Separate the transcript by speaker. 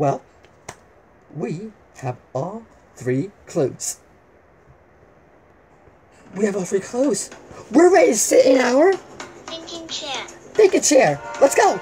Speaker 1: Well, we have all three clothes. We have all three clothes. We're ready to sit in our
Speaker 2: Thinking chair.
Speaker 1: thinking chair. Let's go.